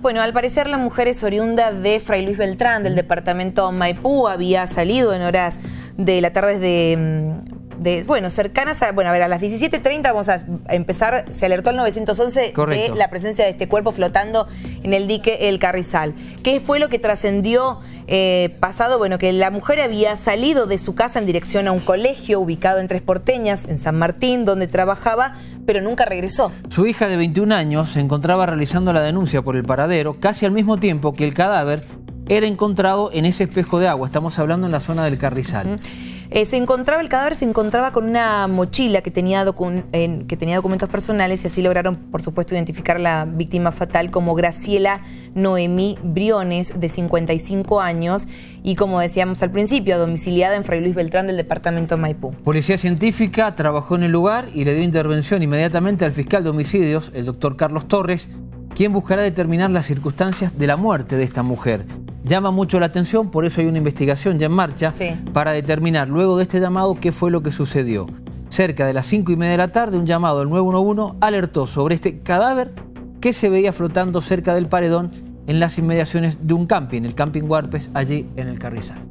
Bueno, al parecer la mujer es oriunda de Fray Luis Beltrán, del departamento Maipú, había salido en horas de la tarde de, de, bueno, cercanas a, bueno, a ver, a las 17.30 vamos a empezar, se alertó al 911 Correcto. de la presencia de este cuerpo flotando en el dique El Carrizal. ¿Qué fue lo que trascendió eh, pasado? Bueno, que la mujer había salido de su casa en dirección a un colegio ubicado en Tres Porteñas, en San Martín, donde trabajaba, pero nunca regresó. Su hija de 21 años se encontraba realizando la denuncia por el paradero casi al mismo tiempo que el cadáver era encontrado en ese espejo de agua. Estamos hablando en la zona del Carrizal. Eh, se encontraba, el cadáver se encontraba con una mochila que tenía, que tenía documentos personales y así lograron, por supuesto, identificar a la víctima fatal como Graciela Noemí Briones, de 55 años, y como decíamos al principio, domiciliada en Fray Luis Beltrán del departamento Maipú. Policía científica trabajó en el lugar y le dio intervención inmediatamente al fiscal de homicidios, el doctor Carlos Torres, quien buscará determinar las circunstancias de la muerte de esta mujer. Llama mucho la atención, por eso hay una investigación ya en marcha Sí. para determinar luego de este llamado qué fue lo que sucedió. Cerca de las cinco y media de la tarde, un llamado al 911 alertó sobre este cadáver que se veía flotando cerca del paredón en las inmediaciones de un camping, el camping Huarpes, allí en el Carrizal.